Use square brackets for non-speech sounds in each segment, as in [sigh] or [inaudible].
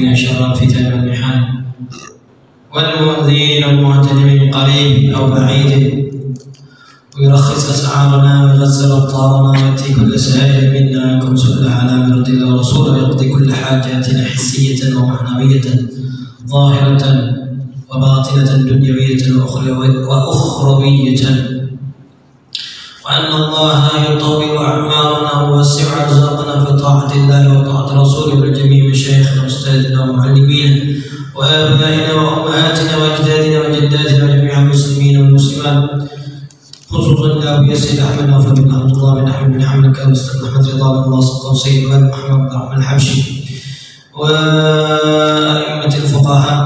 وقنا شر الفتن والمحن والمؤذين المعتد من قريب أو بعيد. ويرخص أسعارنا ويغزل أبطارنا ويأتي كل سائل منا ويكون سؤل على الله ورسوله ويقضي كل حاجاتنا حسية ومعنوية ظاهرة وباطنة دنيوية وأخروية. وأن الله يطول أعمارنا ويوسع أرزاقنا في طاعة الله وطاعة رسوله ولجميع مشايخنا وأستاذنا ومعلمينا وآبائنا وأمهاتنا وأجدادنا وجداتنا وجميع المسلمين والمسلمات. خصوصا أبو ياسر أحمد نوفل بن عبد الله بن أحمد بن حمد كاوستر أحمد رضا الله صدق وسيد وآل محمد بن الرحمن الحبشي. وأئمة الفقهاء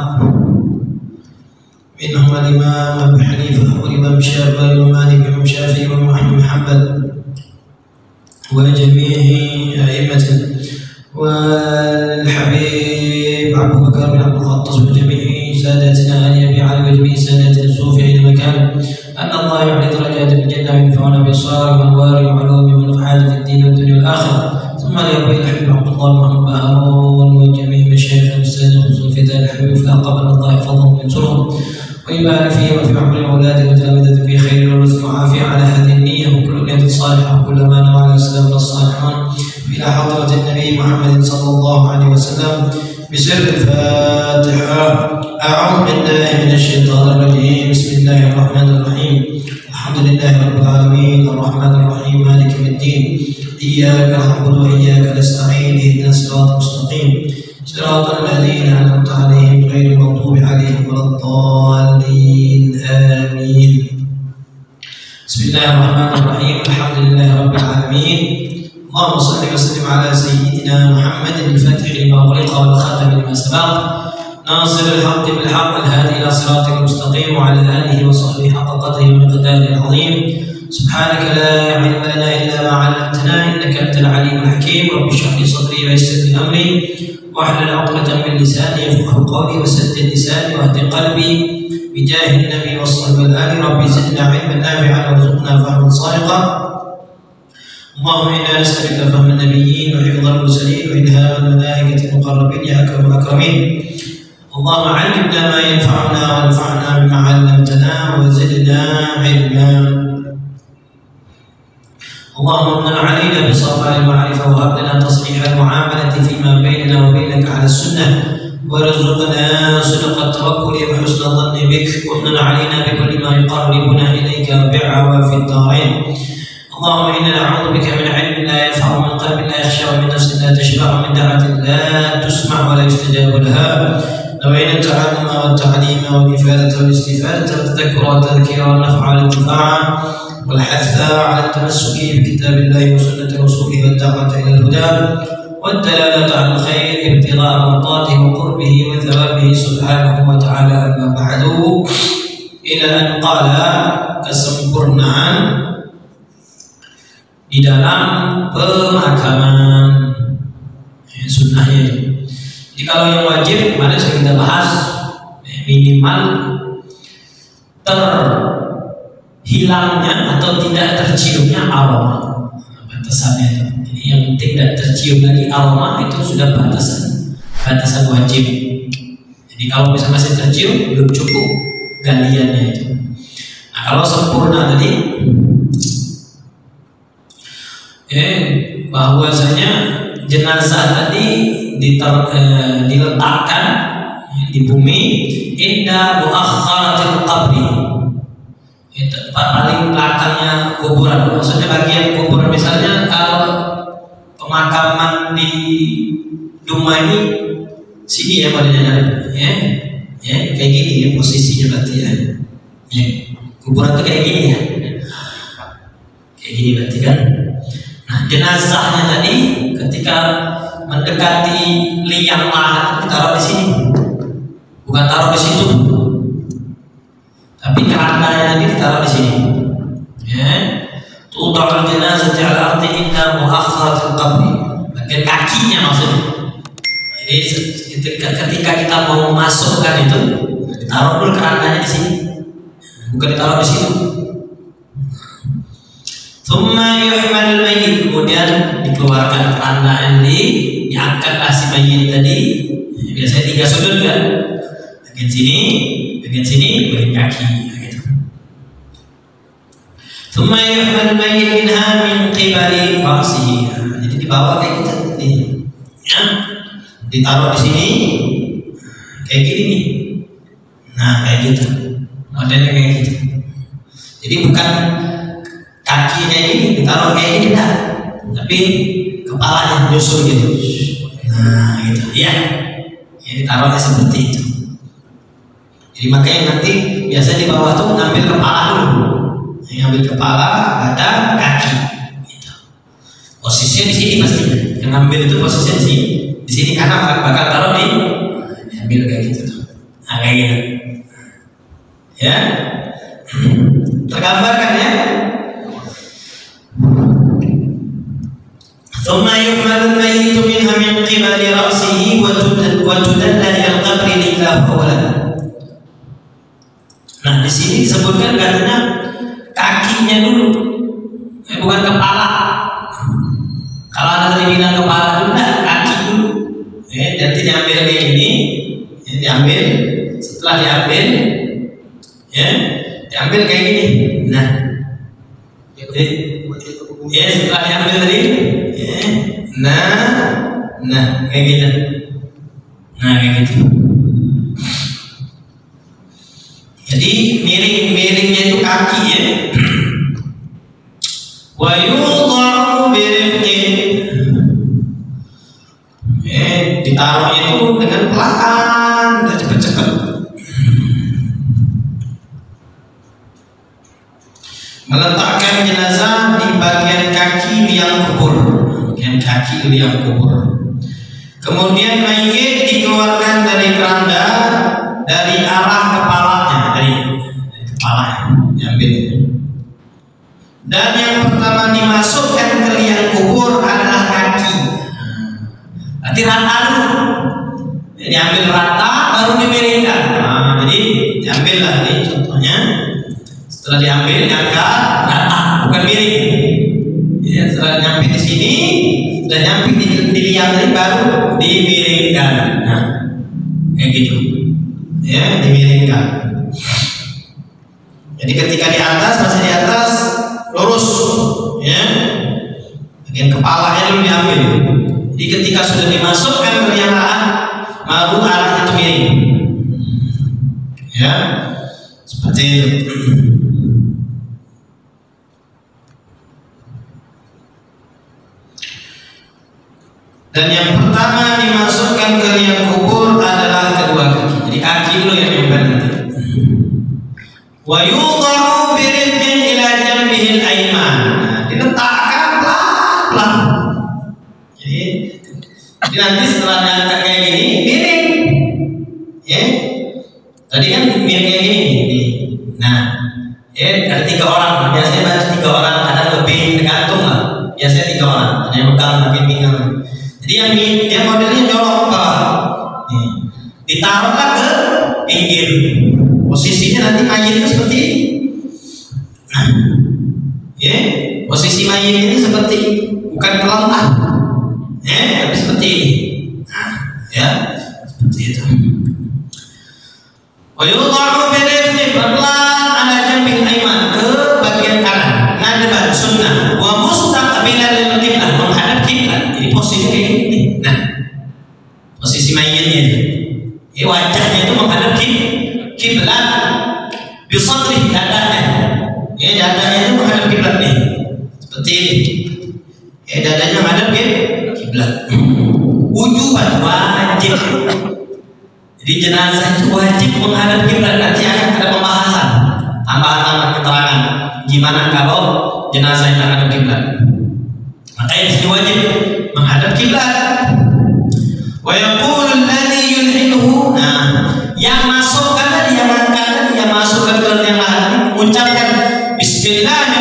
منهم الإمام أبو حنيفة والإمام الشافعي وجميع Deserve وأحلل عقدة من لساني يفقه قولي وسدد لساني واهد قلبي بجاه النبي والصحب والآل ربي زدنا علما نافعا وارزقنا فهما صادقا. اللهم إنا نسألك فهم النبيين وحفظ المرسلين وإلهام الملائكة المقربين. يا أكرم الأكرمين. اللهم علمنا ما ينفعنا وانفعنا بما علمتنا وزدنا علما. اللهم امن علينا بصفاء المعرفه وهب لنا تصحيح المعامله فيما بيننا وبينك على السنة. وارزقنا صدق التوكل وحسن الظن بك. وامن علينا بكل ما يقربنا إليك بعواف الدارين. اللهم إنا نعوذ بك من علم لا ينفع ومن قلب لا يخشى ومن نفس لا تشبع ومن دعوة لا تسمع ولا يستجاب لها. نوينا التعلم والتعليم والإفادة والاستفادة والتذكر والتذكير والنفع والانتفاع والحث على التمسك بكتاب الله وسنة رسوله والدعوة إلى الهدى والدلالة على الخير ابتغاء مرضاته وقربه وثوابه سبحانه وتعالى أما بعد إلى أن قال kesempurnaan di dalam pemakaman ya, sunnahnya. Jadi kalau yang wajib kemarin sudah kita bahas ya, minimal terhilangnya atau tidak terciumnya aroma batasannya itu. Jadi yang tidak tercium lagi aroma itu sudah batasan batasan wajib. Jadi kalau misalnya masih tercium belum cukup galiannya itu. Nah kalau sempurna tadi eh bahwasanya jenazah tadi diter, eh, diletakkan di bumi indah muakharatil qabri. Itu tempat paling belakangnya kuburan. Maksudnya bagian kuburan misalnya kalau pemakaman di rumah ini sini ya modelnya ya ya kayak gini ya posisinya berarti ya. Ya kuburan tuh kayak gini ya. Kayak gini berarti kan? Nah, jenazahnya tadi ketika mendekati liang lahat ditaruh di sini. bukan taruh di situ. Tapi kerandanya tadi ditaruh di sini. Ya. Tudha'ul jenazah ala ardi inna muakharatul qabri. Bagian kakinya maksudnya. Jadi ketika, kita mau masukkan itu ditaruh dulu kerandanya di sini. Bukan ditaruh di situ. Thumma yuhmalul mayyit. Kemudian dikeluarkan keranda ini diangkatlah si mayit tadi. Biasanya tiga sudut kan. Bagian sini bagian sini bagian kaki gitu. Yuhmalul mayyit minha min qibali ra'sihi jadi dibawa kayak gitu nih. Ya. Ditaruh di sini. Kayak gini nih. Nah kayak gitu. Modelnya kayak gitu. Jadi bukan kaki kayak gini ditaruh kayak gini enggak tapi kepalanya justru gitu. Nah gitu. Ya ya ditaruhnya seperti itu. Jadi makanya nanti biasa di bawah tuh ngambil kepala dulu. Ngambil kepala badan kaki. Gitu. posisinya di sini pastinya. Yang ngambil itu posisinya di sini. Di sini karena bakal taruh di diambil kayak gitu tuh. Nah kayak gitu. Ya. [clears throat] Tergambarkan ya ثم يحمل الميت منها من قبل رأسه وتدل إلى القبر لله أولا Nah di sini disebutkan katanya kakinya dulu, eh, bukan kepala. Kalau ada tadi bilang kepala dulu, nah, kaki dulu. Eh, nanti diambil kayak gini, ya, diambil. Setelah diambil, ya, diambil kayak gini. Nah, jadi, ya setelah diambil tadi, ya, nah, nah kayak gitu. Nah kayak gitu. Jadi miring-miringnya itu kaki ya. Wa yudha'u birifqin. Eh, ditaruh itu dengan pelan dan cepat-cepat. Meletakkan jenazah di bagian kaki liang kubur, bagian kaki liang kubur. Kemudian mayit dikeluarkan dari keranda dari arah kepalanya, dari, dari kepala diambil. Dan yang pertama dimasukkan ke liang kubur adalah kaki. Nanti rata. Jadi ambil rata baru dimiringkan. Nah, jadi diambillah ini contohnya. Setelah diambil diangkat rata, bukan miring. Sudah nyampe di, di liang tadi baru dimiringkan. Nah, kayak gitu. Ya, dimiringkan. Jadi ketika di atas masih di atas lurus, ya. Bagian kepalanya dulu diambil. Jadi ketika sudah dimasukkan lahat, baru arahnya itu miring. Ya, seperti itu. Dan yang pertama dimasukkan ke liang kubur adalah kedua kaki. Jadi kaki dulu yang nyampe nanti. Wa yudha'u birifqin ila jambihi al-ayman. Nah, diletakkan pelan-pelan. Jadi, nanti setelah diangkat kayak gini, miring. Ya. Tadi kan miring kayak gini. Nah, ya ada tiga orang. Biasanya baca tiga orang, kadang lebih tergantung lah. Biasanya tiga orang. Ada yang pegang, ada yang pinggang. Jadi yang yang modelnya nyolong ke nih, ditaruhlah ke pinggir. Posisinya nanti mayit itu seperti ini. Nah, ya, posisi mayit ini seperti bukan kelentah, ya, tapi seperti ini. Nah, ya, seperti itu. Wayudharu jenazah itu wajib menghadap kiblat. Nanti akan ada pembahasan tambahan-tambahan keterangan gimana kalau jenazah yang menghadap kiblat. Makanya di sini wajib menghadap kiblat. Wa yaqulu alladhi yulhinuhu nah Yang masukkan tadi, yang angkat tadi, yang masukkan ke yang lain, ucapkan Bismillahirrahmanirrahim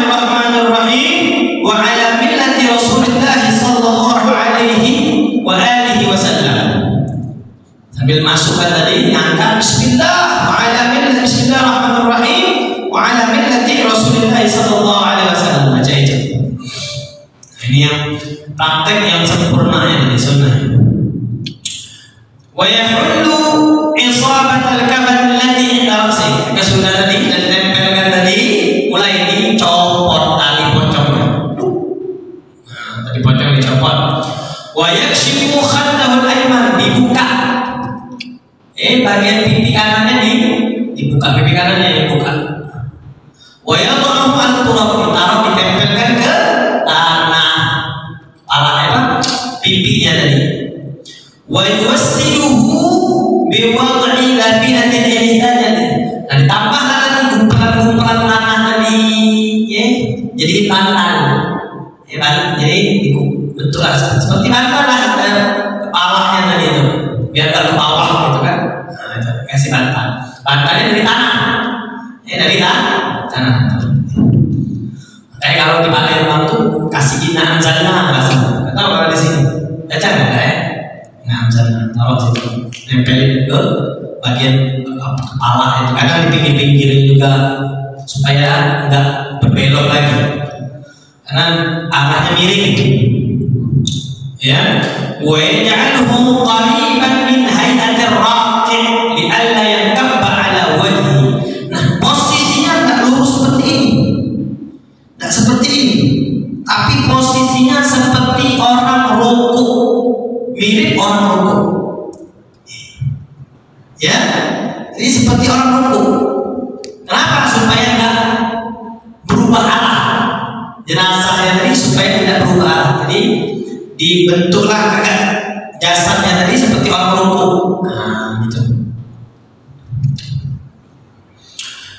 Sambil masukkan tadi, angkat Bismillah wa ala millati Bismillahirrahmanirrahim wa ala millati Rasulullah sallallahu alaihi wasallam. Baca itu. Ini yang praktek yang sempurna ya dari sunnah. Wa yahullu isabat al-kaban allati inda ra'si. Maka sudah tadi dan dibuka pipi kanannya dibuka. Wa yadhamu al-turab ditaruh ditempelkan ke tanah kepala apa? Pipinya tadi. Wa yuwassiluhu biwad'i labinatin ihtajat. Nah, ditambah lagi gumpalan-gumpalan tanah tadi, ya. Jadi bantal. Ya, kan? jadi betul seperti bantal lah kepalanya tadi itu. Biar ke Kadang di pinggir-pinggirin juga supaya nggak berbelok lagi. Karena arahnya miring. Ya, wa yaj'aluhu qariban min hay'atir raqi' li'alla yankabba 'ala wajhi. Nah, posisinya nggak lurus seperti ini. Tidak seperti ini, tapi posisinya seperti orang ruku, mirip orang ruku. Ya, seperti orang ruku. Kenapa? Supaya nggak berubah arah. Jenazahnya tadi supaya tidak berubah arah. Jadi dibentuklah agak jasadnya tadi seperti orang ruku. Nah, gitu.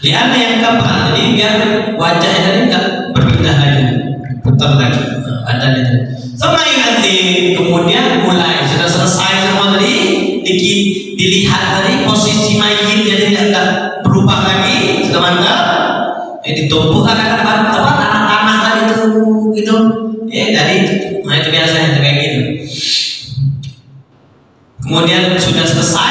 Lihat yang kapan, jadi biar wajahnya tadi nggak berpindah lagi, putar lagi badan itu. Sama nanti kemudian mulai sudah selesai di, dilihat tadi posisi mayit jadi tidak berubah lagi, mantap. Eh ditumpuk akan apa tanah-tanah tadi itu gitu. Eh dari nah itu biasanya kayak gitu. Kemudian sudah selesai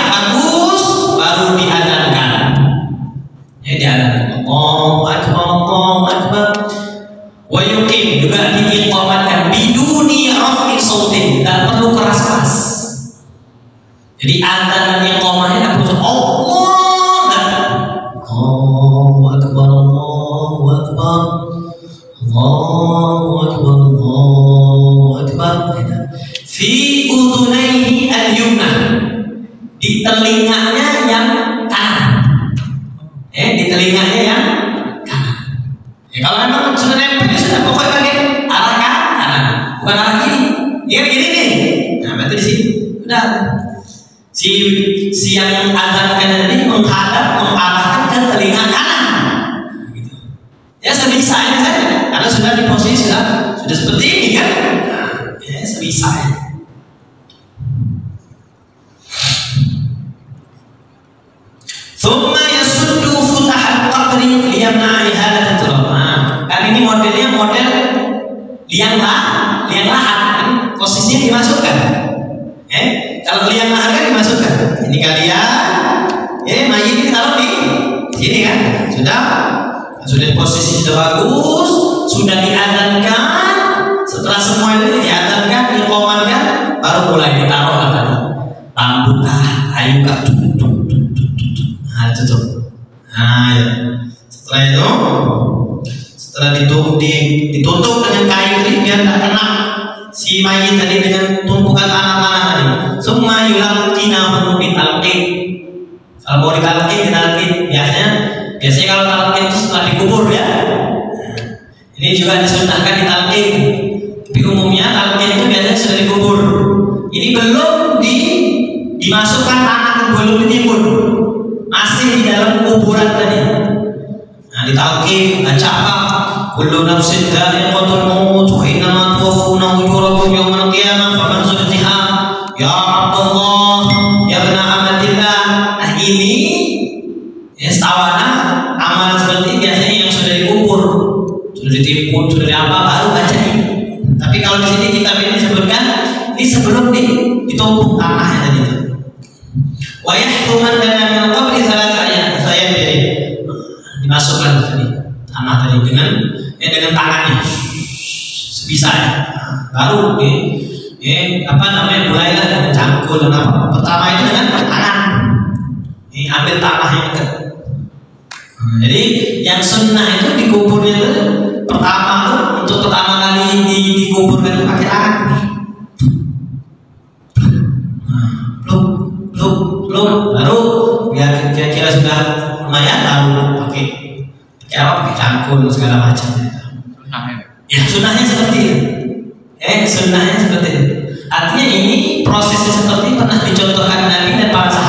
kalau liang lahat kan dimasukkan. Ini kalian, ya mayit ini taruh di sini kan, sudah, sudah posisi sudah bagus, sudah diadankan. Setelah semua itu diadankan, dikomankan, baru mulai ditaruh lah tadi. Rambut kah, kayu kah, tuk, tuk, tuk, tuk, tuk, tuk. Nah, itu tuh. Nah, ya. Setelah itu, setelah ditutup, ditutup dengan kayu ini biar tak kena si mayit tadi dengan tumpukan tanah-tanah tadi. Semua yulaqinahu bitalqin. Kalau mau ditalqin, ditalqin. Biasanya, biasanya kalau talqin itu setelah dikubur ya. Ini juga disunahkan ditalqin. Tapi umumnya talqin itu biasanya sudah dikubur. Ini belum di dimasukkan tanah belum ditimbun masih di dalam kuburan tadi nah ditalqin baca apa kullu nafsin dha'iqatul maut wa innama tuwaffawna ujurakum yawmal qiyamah faman zuhziha ya Abdullah ya ibn amatillah nah ini ya tawanan amalan seperti biasanya yang sudah dikubur sudah ditimpun sudah di apa baru baca ini. Tapi kalau di sini kita ini sebutkan ini sebelum di ditumpuk tanahnya tadi itu. Wa yahkuman lana min qabri salah saya saya dari dimasukkan tadi tanah tadi dengan ya dengan tangannya bisa ya. Baru ya, ya apa namanya mulai dengan ya. cangkul ya. dan apa pertama itu dengan tangan ini ya, ambil tanah yang dekat. Hmm, jadi yang sunnah itu dikuburnya itu pertama tuh untuk pertama kali di, dikubur itu pakai tangan. Nah, blok blok blok baru ya kira-kira sudah lumayan baru pakai pakai apa pakai cangkul segala macam ya sunnahnya seperti itu. Eh sunnahnya seperti itu. Artinya ini prosesnya seperti pernah dicontohkan Nabi dan para sahabat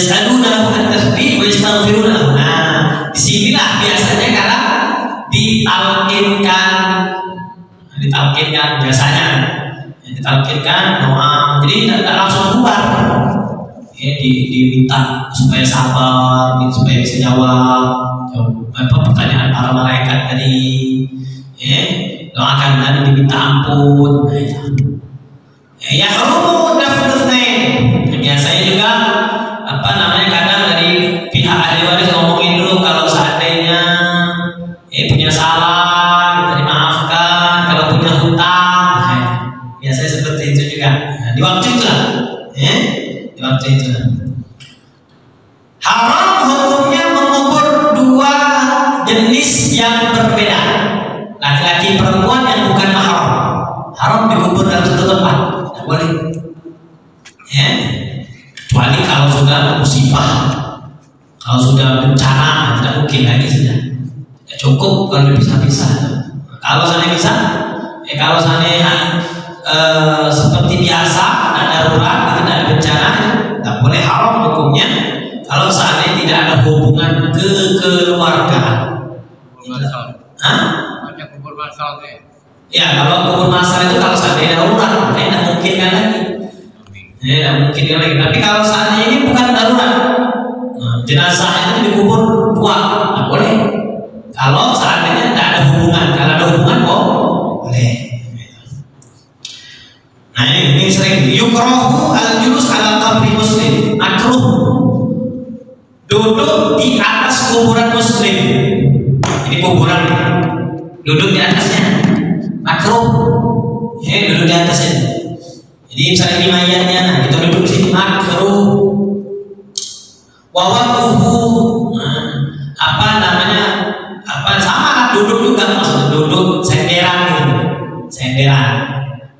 Yas'aluna lahu at-tasbih wa yastaghfiruna. Nah, di sinilah biasanya kalau ditalkinkan. Nah, ditalkinkan biasanya. Ya, ditalkinkan doa. Jadi tidak langsung keluar. Ya, di, diminta supaya sabar supaya bisa jawab. Apa pertanyaan para malaikat tadi? Ya doakan dan diminta ampun. Nah, ya, ya, ya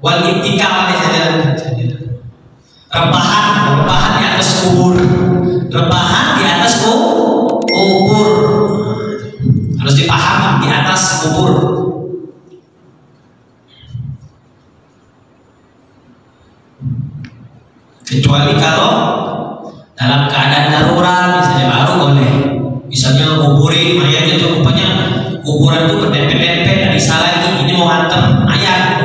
wal itikaf di sana rebahan rebahan di atas kubur. Rebahan di atas kubur. Harus dipahami di atas kubur. Kecuali kalau dalam keadaan darurat misalnya baru boleh. Misalnya nguburin mayat itu rupanya kuburan itu berdempet-dempet ada salah ini mau antar mayat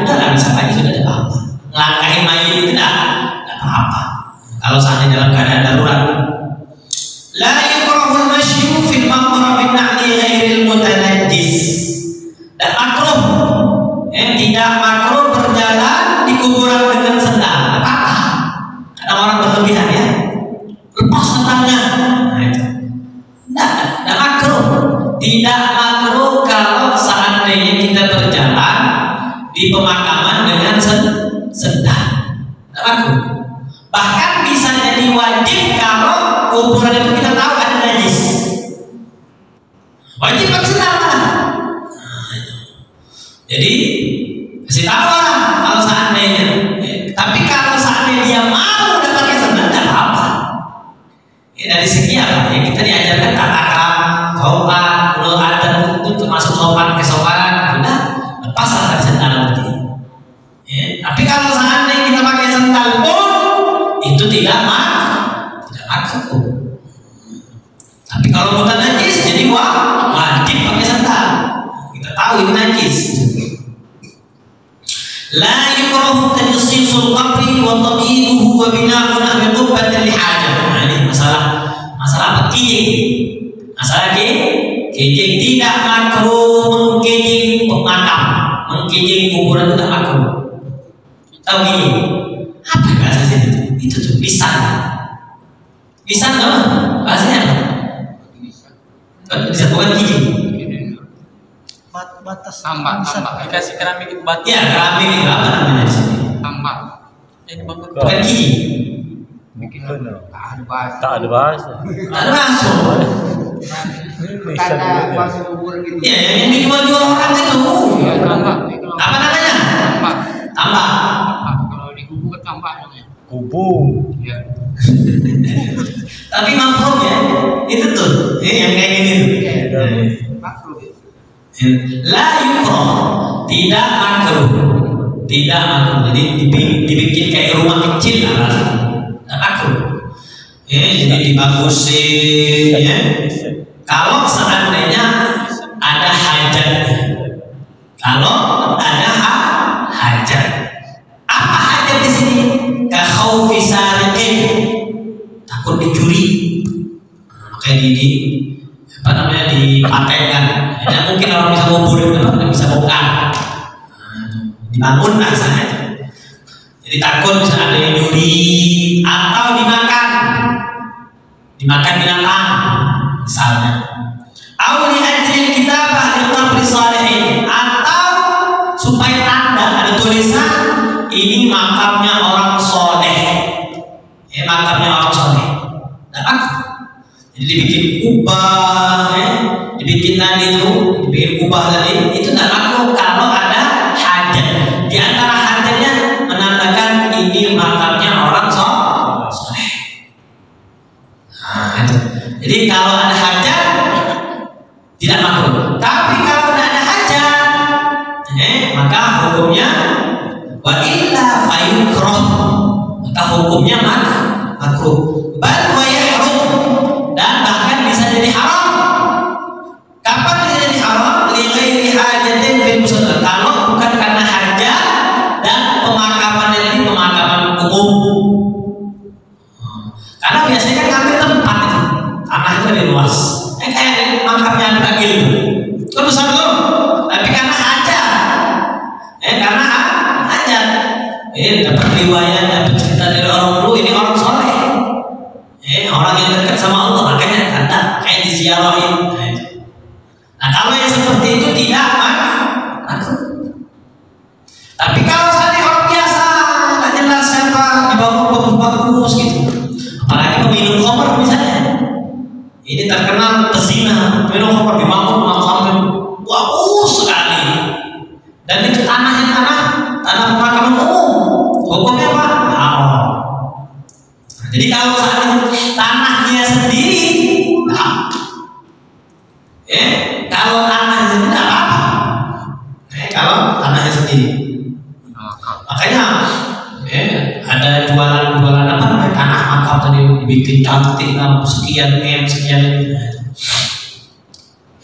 taqyisul qabri wa taqyiduhu wa bina'una bi qubbatin li hajah. Nah, ini masalah masalah kejing. Masalah ke? Kejing tidak makruh mengkejing pemakam, mengkejing kuburan tidak makruh. Tahu gini? Apa bahasa itu? Itu tuh lisan. Lisan apa? Bahasanya apa? Kan bisa bukan gigi batas tambah tambah dikasih keramik batu ya keramik apa namanya sih sini tambak ini bangun bukan kijing Mungkin tak ada bahasa. Tak ada bahasa. tak ada Lisan dulu dia. kuburan gitu. Ya yang dijual-jual orang itu ya tambak itu tambak apa namanya? Tambak tambah. Tambak kalau dikubur kan tambak namanya. Kubu. ya tapi makhluk ya itu tuh. Eh, yang kayak gini tuh. makruh la yukro tidak makruh tidak makruh jadi dibikin, kayak rumah kecil lah tidak makruh ya jadi dibagusin ya. Kalau seandainya ada hajat. Kalau ada ha- hajat. Apa hajat di sini? Kakhaufi sariqin. Takut dicuri. Makanya di, di apa namanya dipatentkan tidak mungkin orang bisa ngubur itu nggak bisa bongkar dibangun itu jadi takut bisa ada yang nyuri atau dimakan. Dimakan binatang misalnya. Auli ajril li qabri salihin. Atau supaya tanda ada tulisan ini makamnya orang soleh. Ya makamnya orang soleh. Aku jadi dibikin kubah ya dibikin tadi itu dibikin kubah tadi itu tidak aku kalau ada hajat tidak makruh. Tapi kalau tidak ada hajat eh, maka hukumnya wa illa fayukroh. Maka hukumnya mak makruh. Bal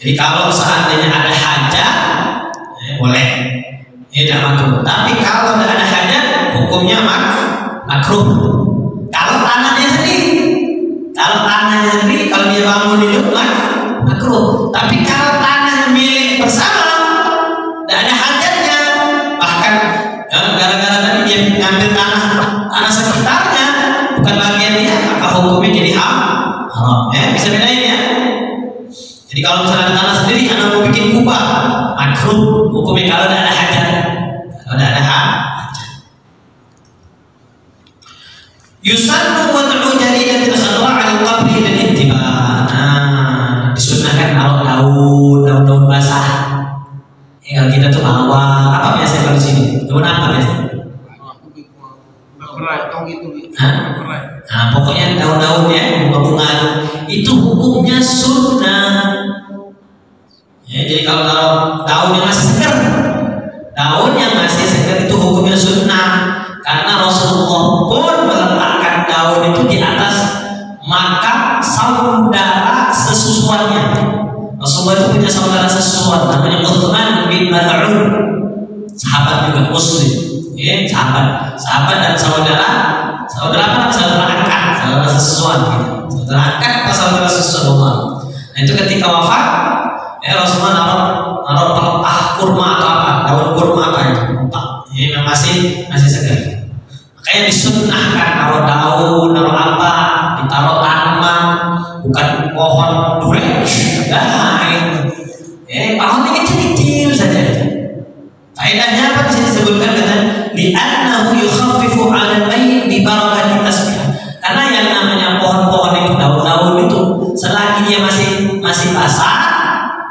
jadi kalau Kalau kita tuh mawar, apa biasanya kalau di sini? Daun apa berkerai tong gitu Nah, pokoknya daun-daunnya bunga-bunga itu hukumnya sunnah. Ya, jadi kalau taruh daun yang masih segar, daun yang masih segar itu hukumnya sunnah. Karena Rasulullah pun meletakkan daun itu di atas maka saudara sesusuannya. Rasulullah itu punya saudara sesusuan namanya Uthman bin Mad'un. Sahabat juga muslim. Ya, sahabat, sahabat dan saudara, saudara apa? Saudara angkat, saudara sesusuan gitu. Saudara angkat atau saudara sesusuan. Nah, itu ketika wafat, ya Rasulullah naruh naruh pelepah kurma atau apa, daun kurma apa itu, pelepah. Ya, masih masih segar. Makanya disunnahkan naruh daun, naruh apa, ditaruh tanaman, bukan pohon durian. Nah, itu. Eh, pohonnya kecil-kecil saja. Faedahnya apa bisa disebutkan kata li'annahu yukhaffifu 'ala al-mayyit bi barakati tasbih. Karena yang namanya pohon-pohon itu daun-daun itu selagi dia masih masih basah,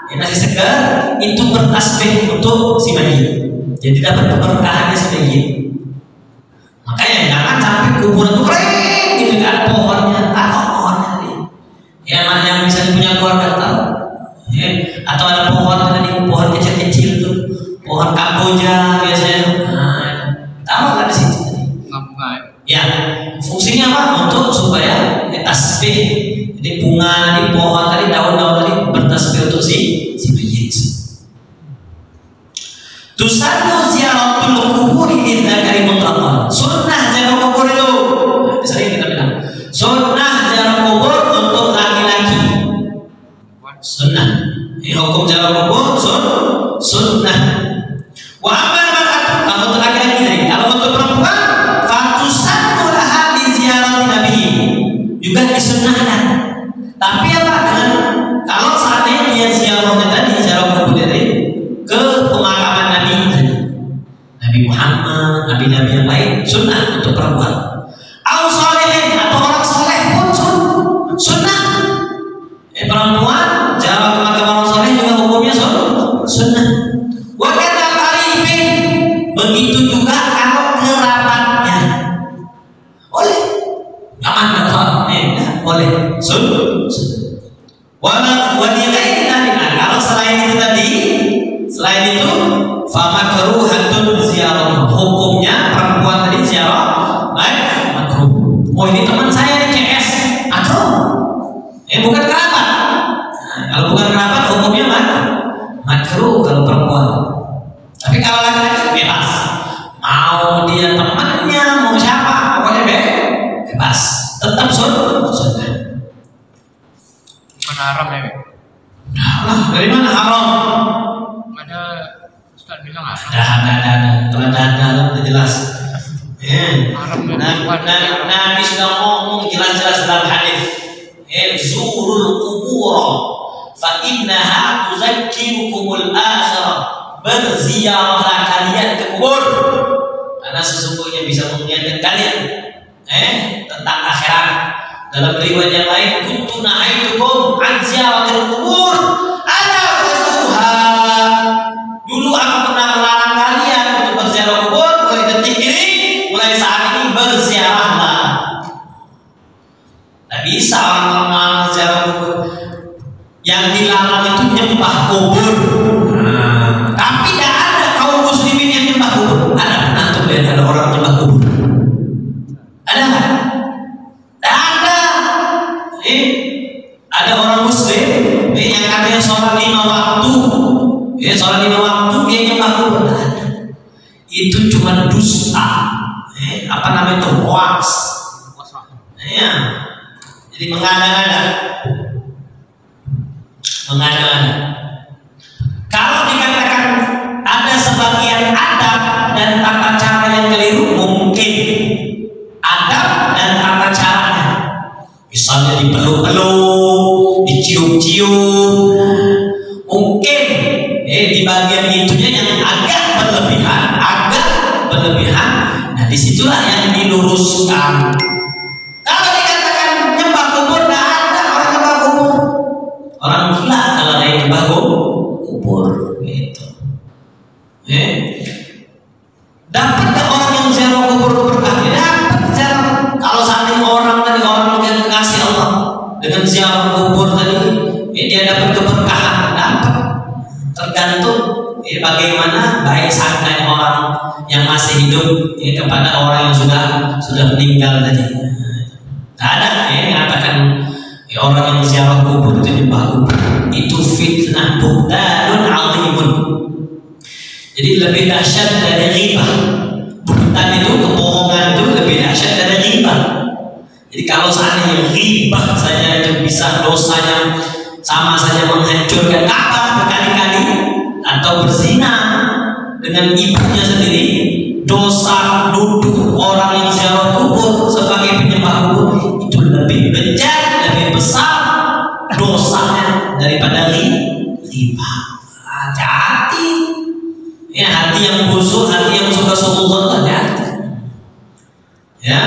ya masih segar, itu bertasbih untuk si mayit. Jadi dapat keberkahannya mayit. Makanya jangan sampai kuburan itu kering gitu kan pohonnya, taruh nih. Yang bisa punya keluarga tahu. Ya, atau ada pohon tadi pohon kecil-kecil tuh pohon kamboja biasanya. Nah, taruhlah di situ? Tadi ya fungsinya apa? Untuk supaya ya, tasbih jadi bunga tadi pohon tadi daun-daun tadi bertasbih untuk si si mayit. Tusannu ziaratul kuburi idza haram ya. Nah, dari mana haram? Ada Ustaz bilang haram. Ada, ada, ada, ada. Kalau ada, ada, ada, udah jelas. Ya. Haram ya. Nabi, Nabi, sudah ngomong jelas-jelas dalam hadis. Ya, zurul kubur. Fa innaha tuzakkirukumul akhirah. Berziarahlah kalian ke kubur. Karena sesungguhnya bisa mengingatkan kalian eh tentang akhirat. Dalam riwayat yang lain, kuntu nahaitukum an ziyaratil kubur. Ala fazuha. Dulu aku pernah melarang kalian untuk berziarah kubur. Mulai detik ini, mulai saat ini berziarahlah. Tidak bisa orang melarang ziarah kubur. Yang dilarang itu nyembah kubur. Tapi tidak ada kaum muslimin yang nyembah kubur. Ada lihat ada orang nyembah kubur? Ada? Ada orang muslim eh, yang katanya sholat lima waktu, eh, sholat lima waktu dia nyembah kubur. Itu cuma dusta. Eh, apa namanya itu hoax. Ya. Jadi mengada-ngada. Mengada-ngada. Kalau dikatakan ada sebagian adab dan tata cara yang keliru, mungkin eh di bagian itunya yang agak berlebihan, agak berlebihan. Nah di situlah yang diluruskan. sudah meninggal tadi. Tidak ada yang mengatakan ya, orang yang ziarah kubur itu nyembah kubur. Itu fitnah buhtanun alimun jadi lebih dahsyat dari ghibah buhtan itu kebohongan itu lebih dahsyat dari ghibah jadi kalau seandainya ghibah saja itu bisa dosanya sama saja menghancurkan Ka'bah berkali-kali atau berzina dengan ibunya sendiri dosa duduk orang yang ziarah kubur sebagai penyembah kubur itu lebih bejat, lebih besar dosanya daripada riba. hati, Ya, hati yang busuk, hati yang suka sombong. Ya.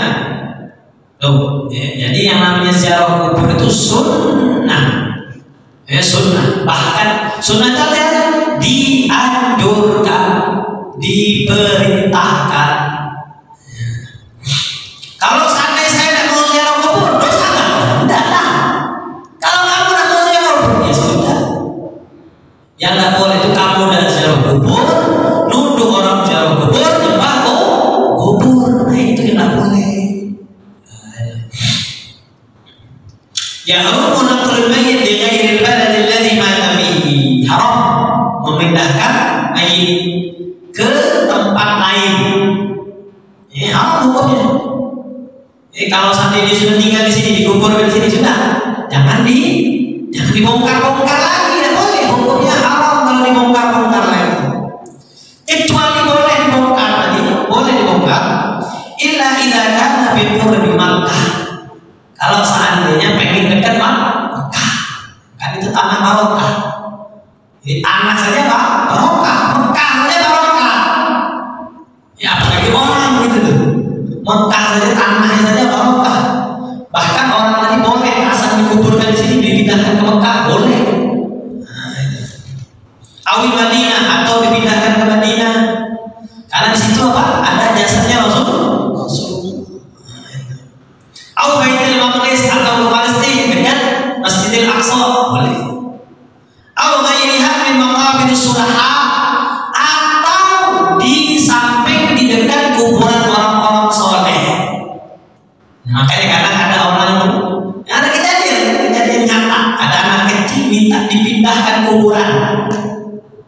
Tuh, ya. jadi yang namanya ziarah kubur itu sunnah. Ya, sunnah. Bahkan sunnah itu dianjurkan diperintahkan.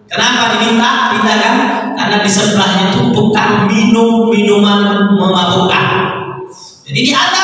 Kenapa diminta? Minta kan? Karena di sebelahnya itu bukan minum minuman memabukkan. Jadi di atas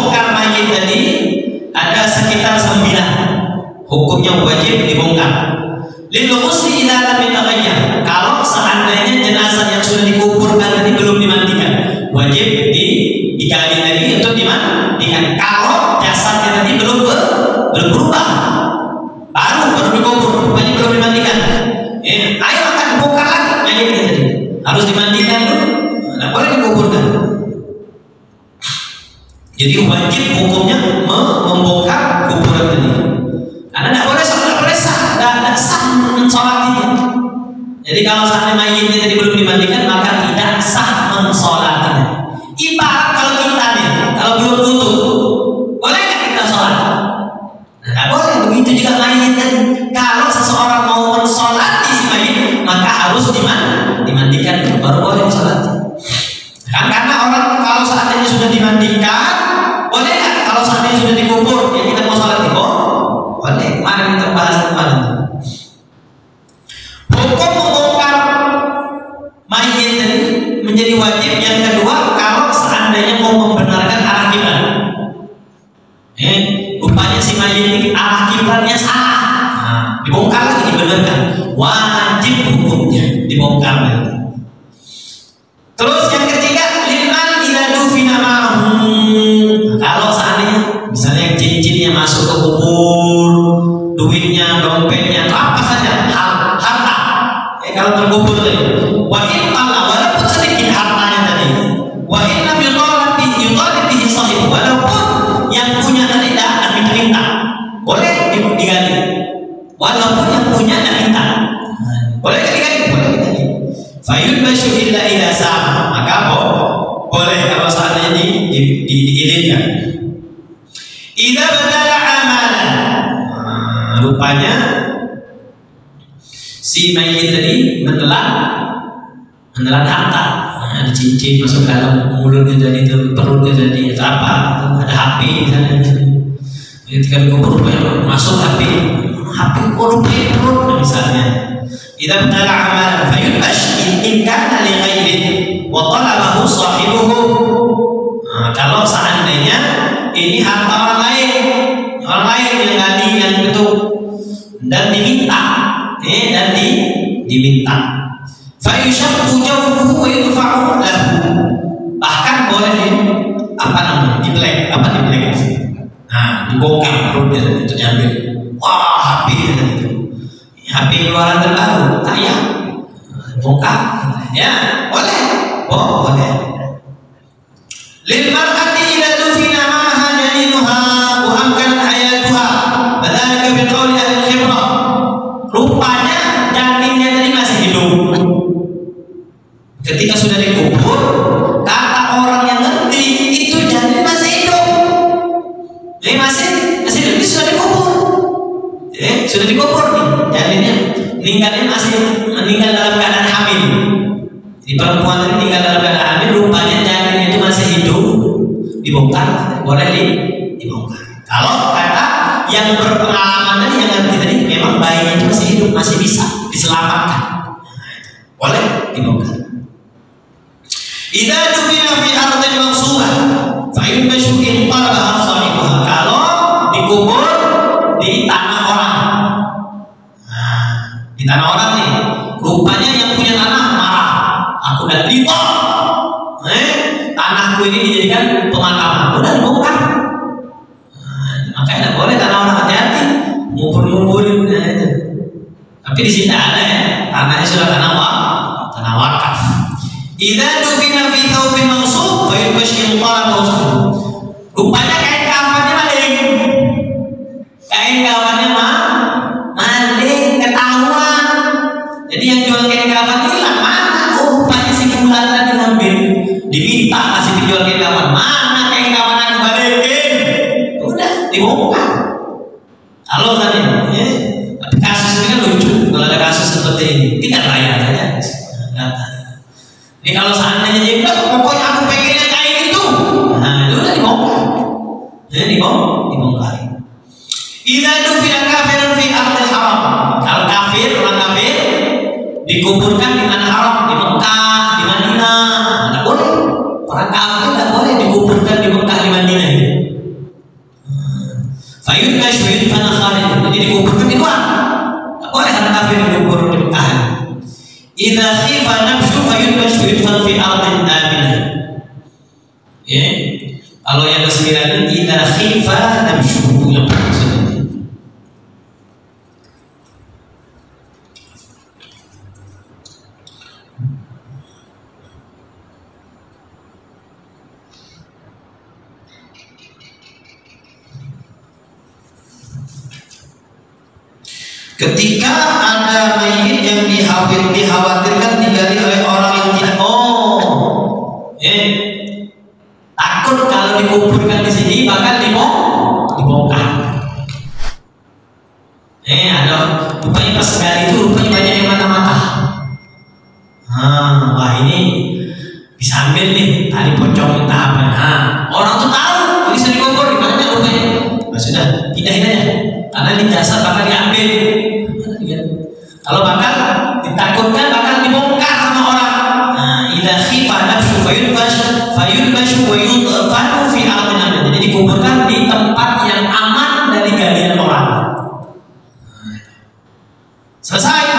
membongkar mayit tadi ada sekitar sembilan. Hukumnya wajib dibongkar. Lalu mesti idza minta kalau seandainya jenazah yang sudah dikuburkan tadi belum dimandikan wajib di digali lagi untuk dimandikan. Kalau jasadnya tadi belum ber, belum berubah baru baru dikubur. Wajib belum dimandikan. Ya, ayo akan dibongkar lagi mayit tadi. Harus dimandikan. Wajib hukumnya me- membongkar kuburan tadi. Karena tidak boleh tidak boleh sah, tidak, sah mensolatinya. Jadi kalau seandainya mayitnya tadi belum dimandikan maka tidak sah mensolatinya. Duitnya, dompetnya, atau apa saja, harta. Eh, kalau terkubur tadi. Wa in walaupun sedikit hartanya tadi. Wa in lam yutalab bihi yutalab bihi. Walaupun yang punya tadi tidak akan minta-minta. Boleh di- diganti. Walaupun yang punya tidak minta. Boleh diganti? Boleh diganti. Fayun basyu illa ila sama maka bo, boleh kalau seandainya di, di, di, diizinkan. rupanya si mayit tadi menelan menelan harta. Nah, ada cincin masuk dalam mulutnya jadi itu perutnya jadi itu apa ada HP misalnya jadi ketika dikubur masuk HP HP kok misalnya perut nah, misalnya. Kita mengalah amal fayubash in kana li ghairi wa talabahu sahibuhu. Nah, kalau seandainya ini harta orang lain orang lain yang tadi yang itu dan diminta, eh dan di, diminta. Fayushaqqu jawfuhu wa yudfa'u lahu. Bahkan boleh di apa namanya? Di black, apa di black? Nah, dibongkar perutnya itu diambil. Wah, HP itu. HP keluaran terbaru, tayang, bongkar, ya boleh, oh boleh. Idza ya tapi kasus ini lucu kalau ada kasus seperti ini. Tinggal bayar saja data yusrifan fi ardin aminah. Ya. Kalau yang kesembilan ini idza khifa namshuhu yang. Ketika ada mayit yang dikhawatirkan digali oleh orang takut kalau dikuburkan di sini bakal dibong- dibongkar. Eh, ada rupanya pas gali itu rupanya banyak yang mata-mata. Ah, wah ini bisa ambil nih tadi pocong entah apa. Nah, orang tuh tahu bisa dikubur di mana rupanya. Nah, sudah pindahin aja. Karena ini jasad bakal diambil. Kalau bakal ditakutkan fayudbash fayudbash wa yudfanu fi ardin Jadi dikuburkan di tempat yang aman dari galian orang. Selesai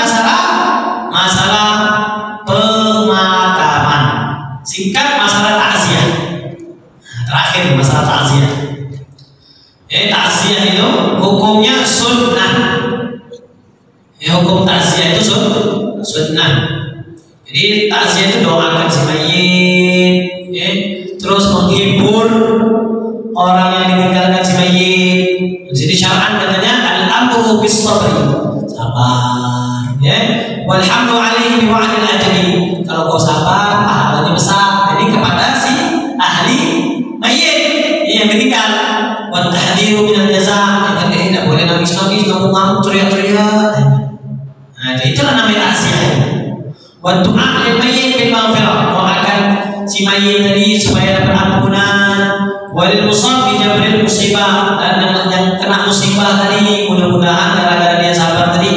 Wa du'a lil mayyit bil maghfirah. Doakan si mayit tadi supaya dapat ampunan. Wa lil musab bi musibah dan yang, kena musibah tadi mudah-mudahan gara-gara dia sabar tadi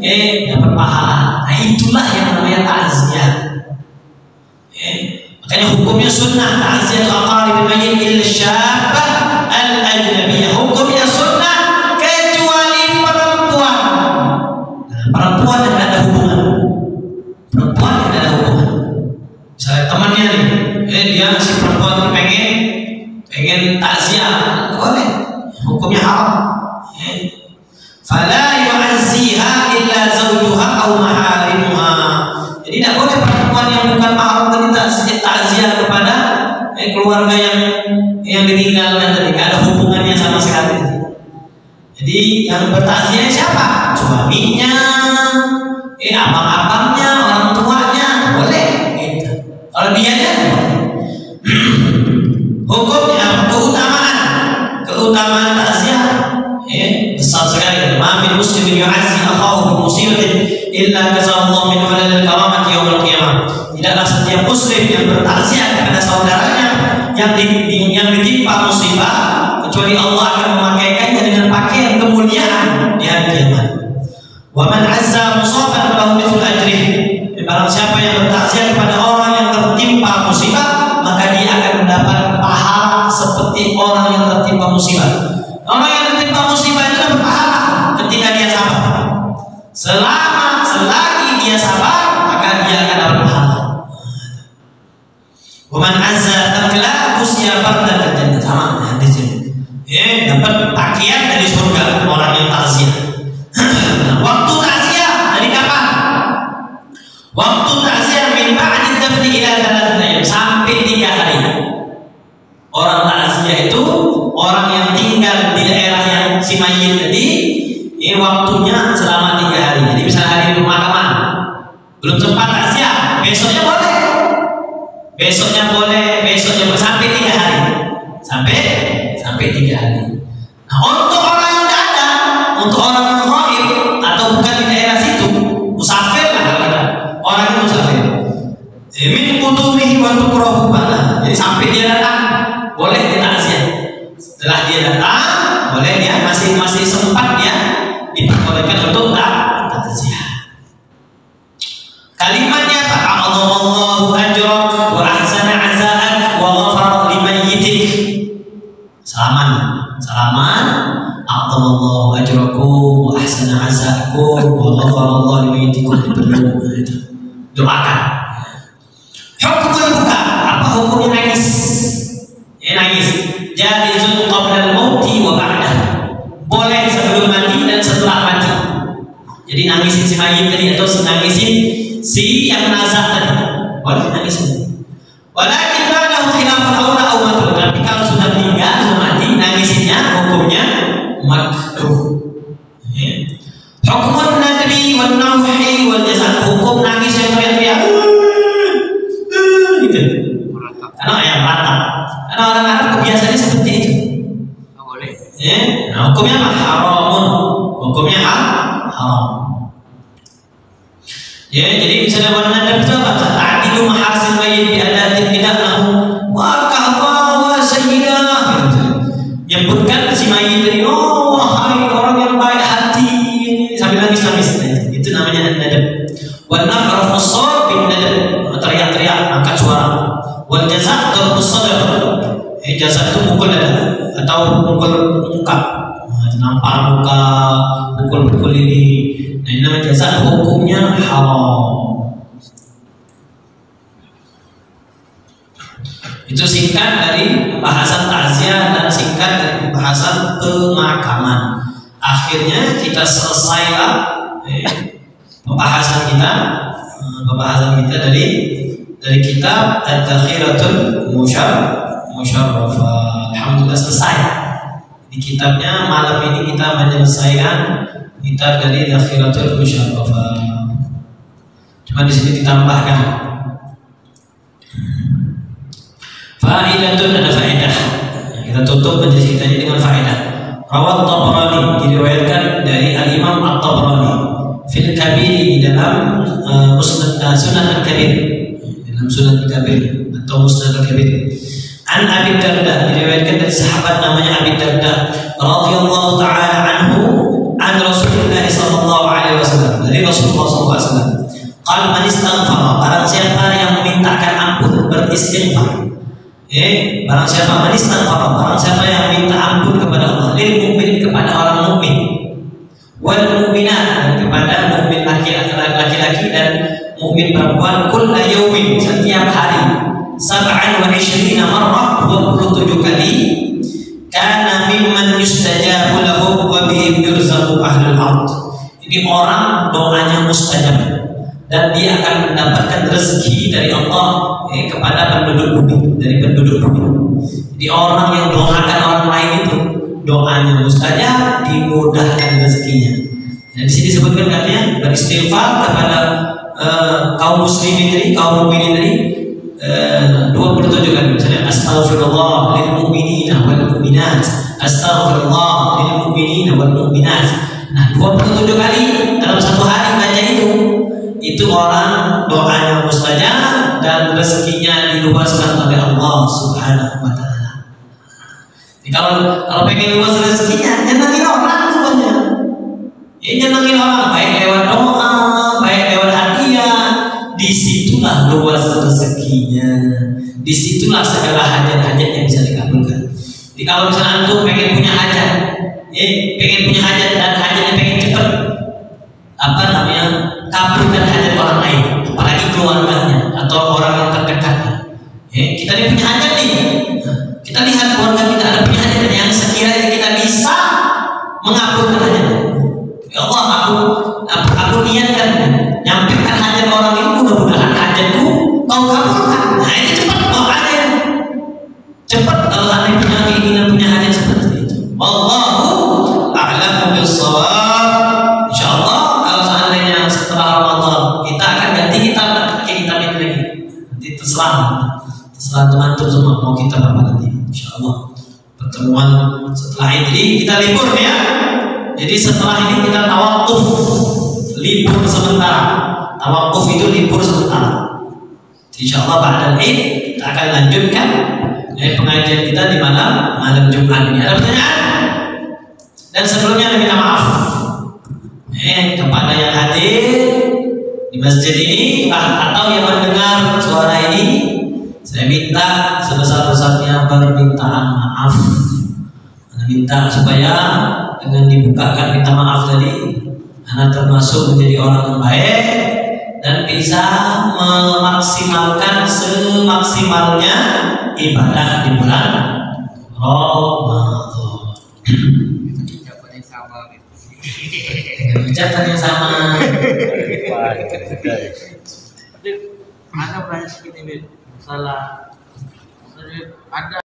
eh dapat pahala. Nah, itulah yang namanya takziah. Eh, makanya hukumnya sunnah takziah aqarib mayyit illa syabah pengen takziah. Boleh. Hukumnya haram. Fala yu'azziha illa zawjuha aw maharimuha. Jadi tidak boleh perempuan yang bukan mahram tadi takziah kepada eh, keluarga yang yang ditinggalkan tadi. Ada hubungannya sama sekali. Jadi yang bertakziah siapa? Suaminya, eh abang-abangnya, orang tuanya, boleh. Gitu. Kalau dia nya [clears throat] hukumnya keutamaan takziah eh besar sekali. Ma min muslimin yu'azzi akhahu bi musibatin illa kazallahu min walal karamat yaumil qiyamah. Tidaklah setiap muslim yang bertakziah kepada saudaranya yang di, yang ditimpa musibah kecuali Allah akan memakaikannya dengan pakaian kemuliaan di hari kiamat. Wa man azza musaban lahu mithlu ajrih. Barang siapa yang bertakziah kepada orang seperti orang yang tertimpa musibah. Orang yang tertimpa musibah itu pahala ketika dia sabar. Selama selagi dia sabar, maka dia akan dapat pahala. Waman azza takla bardan ini waktunya selama tiga hari. Jadi misalnya hari pemakaman, belum sempat takziah, besoknya boleh. Besoknya boleh, besoknya boleh sampai tiga hari, sampai sampai tiga hari. Nah untuk orang yang tidak ada, untuk orang yang atau bukan di daerah situ, musafir lah kalau orang yang musafir. Min kutubihi wa tukrahu ba'da. Jadi sampai dia datang, boleh dia takziah. Setelah dia datang, boleh dia masih masih sempat dia diperbolehkan untuk tak takziah. Kalimatnya? A'adhamallahu ajrak wa ahsana aza'ak wa ghafara limayyitik. Salaman, salaman. A'adhamallahu ajrakum wa ahsana aza'akum wa ghafara Allah limayyitikum. Doakan. Hukumnya buka. Apa hukumnya nangis? Ya nangis. Jadizun qabla al-mauti wa ba'dah. Boleh sebelum mati dan setelah mati. Jadi nangisin si mayit tadi atau nangisin si yang nazar tadi. Boleh nangisin. Walakin jadi misalnya warna nadab itu apa? Ta'dilu mahasin mayyit bi adatin bidanahu wa kahfa wa sayyidah. Gitu. Menyebutkan si mayit tadi, oh wahai orang yang baik hati sambil nangis-nangis. Nah, itu namanya nadab. Wa naqrafu as bin nadab. Teriak-teriak, angkat suara. Wal jaza' darbu sadr. Eh, jaza itu pukul dada atau pukul muka. Nah, nampar muka, pukul-pukul ini. Namanya jaza hukumnya haram. Itu singkat dari pembahasan takziah dan singkat dari pembahasan pemakaman. Akhirnya kita selesailah eh, pembahasan kita, eh, pembahasan kita dari dari kitab At-Takhiratul Musyar Musyarrafah. Alhamdulillah selesai. Di kitabnya malam ini kita menyelesaikan kitab dari Takhiratul Musyarrafah. Cuma di sini ditambahkan Fa'idatun ada faedah. Kita tutup kita ini dengan faedah. Rawat Tabrani diriwayatkan dari Al Imam At Tabrani fil Kabir di dalam uh, Musnad uh, Sunan Al Kabir dalam Sunan Al Kabir atau Musnad Al Kabir. An Abi Darda diriwayatkan dari sahabat namanya Abi Darda radhiyallahu taala anhu an Rasulullah Rasulullah sallallahu alaihi wasallam. Qal man istaghfara barang siapa yang memintakan ampun beristighfar Eh, barang siapa manis barang siapa yang minta ampun kepada Allah, lil mukmin kepada orang mukmin, wal mukminat kepada mukmin laki-laki dan mukmin perempuan kulla yaumin setiap hari sab'an wa ishrina marrah 27 kali kana mimman yustajabu lahu wa bihim yurzaqu ahlul ard. Ini orang doanya mustajab dan dia akan mendapatkan rezeki dari Allah eh, kepada penduduk bumi dari penduduk bumi. Jadi orang yang doakan orang lain itu doanya mustajab dimudahkan rezekinya. Nah, di sini disebutkan katanya beristighfar kepada eh, kaum muslimin tadi, kaum mukminin tadi eh, 27 kali misalnya astaghfirullah lil mu'minina wal mu'minat astaghfirullah lil mu'minina wal mu'minat nah 27 kali dalam satu hari baca itu itu orang doanya mustajab dan rezekinya diluaskan oleh Allah Subhanahu wa taala. Kalau kalau pengen luas rezekinya, nyenengin orang rupanya. Ya nyenengin orang baik lewat doa, baik lewat hadiah. Di situlah luas rezekinya. Di situlah segala hajat-hajat yang bisa dikabulkan. Jadi kalau misalnya antum pengen punya hajat, eh pengen punya hajat dan hajatnya pengen cepat, apa namanya? Kabulkan hajat orang lain. Apalagi keluarganya atau orang yang terdekatnya ya, kita ini punya hajat nih. Kita lihat keluarga kita ada punya hajat yang sekiranya kita bisa mengabulkan hajatnya ya Allah aku aku, aku niatkan nyampaikan hajat orang ini mudah-mudahan hajatku kau kabulkan. Nah ini cepat doanya. Cepat kalau anda punya keinginan punya hajat seperti itu. Wallahu a'lamu bissawab insyaallah kalau seandainya setelah Ramadan kita akan ganti kitab pakai kitab ini lagi. Nanti terserah. Terserah teman-teman semua mau kita apa nanti. Insyaallah. Pertemuan setelah ini kita libur ya. Jadi setelah ini kita tawakuf libur sementara. Tawakuf itu libur sementara. Insyaallah pada Id kita akan lanjutkan eh, pengajian kita di malam malam Jumat ini. Ada pertanyaan dan sebelumnya minta maaf. Eh kepada yang hadir di masjid ini atau yang mendengar suara ini saya minta sebesar-besarnya permintaan maaf. Anda minta supaya dengan dibukakan minta maaf tadi Anda termasuk menjadi orang yang baik dan bisa memaksimalkan semaksimalnya ibadah di bulan Ramadan ucapan yang sama ada banyak sedikit ini masalah. Ada